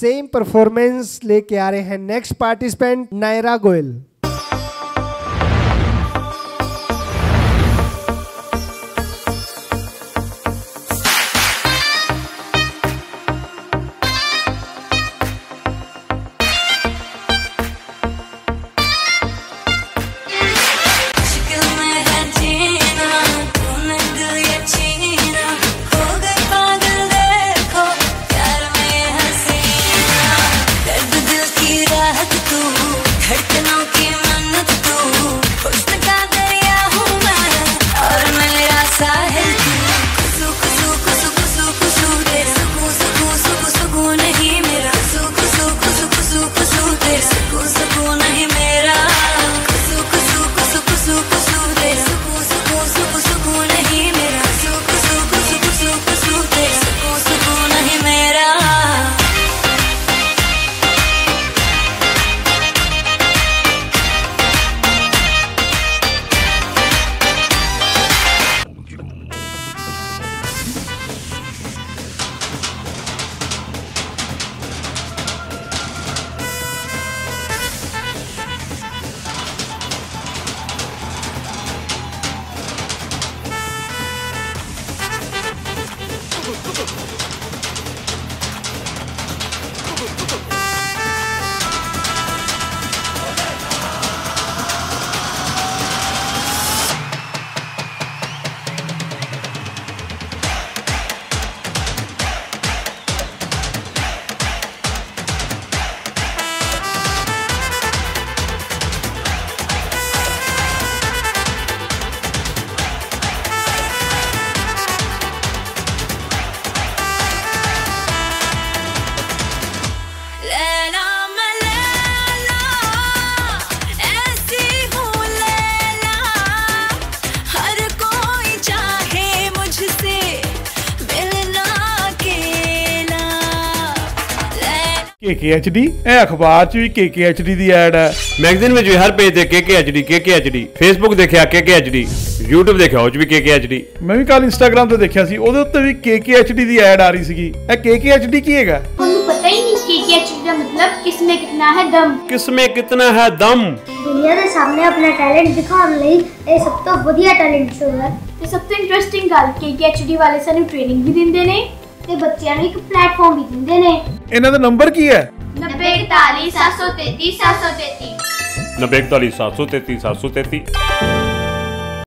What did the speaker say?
Same performance लेके आ रहे हैं next participant Naira Goyal KKHD ਇਹ ਅਖਬਾਰ 'ਚ ਵੀ KKHD ਦੀ ਐਡ ਹੈ ਮੈਗਜ਼ੀਨ ਵਿੱਚ ਵੀ ਹਰ ਪੇਜ ਤੇ KKHD KKHD Facebook ਦੇਖਿਆ KKHD YouTube ਦੇਖਿਆ ਉਹ 'ਚ ਵੀ KKHD ਮੈਂ ਵੀ ਕੱਲ Instagram ਤੇ ਦੇਖਿਆ ਸੀ ਉਹਦੇ ਉੱਤੇ ਵੀ KKHD ਦੀ ਐਡ ਆ ਰਹੀ ਸੀਗੀ ਇਹ KKHD ਕੀ ਹੈਗਾ ਤੁਹਾਨੂੰ ਪਤਾ ਹੀ ਨਹੀਂ KKHD ਦਾ ਮਤਲਬ ਕਿਸ ਵਿੱਚ ਕਿੰਨਾ ਹੈ ਦਮ ਕਿਸ ਵਿੱਚ ਕਿੰਨਾ ਹੈ ਦਮ ਦੁਨੀਆ ਦੇ ਸਾਹਮਣੇ ਆਪਣਾ ਟੈਲੈਂਟ ਦਿਖਾਉਣ ਲਈ ਇਹ ਸਭ ਤੋਂ ਵਧੀਆ ਟੈਲੈਂਟ ਸ਼ੋਅ ਹੈ ਤੇ ਸਭ ਤੋਂ ਇੰਟਰਸਟਿੰਗ ਗੱਲ KKHD ਵਾਲੇ ਸਾਨੂੰ ਟ੍ਰੇਨਿੰਗ ਵੀ ਦਿੰਦੇ ਨੇ ਤੇ ਬੱਚਿਆਂ ਨੂੰ ਇੱਕ ਪਲੇਟਫਾਰਮ ਵੀ ਦਿੰਦੇ ਨੇ। ਇਹਨਾਂ ਦਾ ਨੰਬਰ ਕੀ ਹੈ? 90 41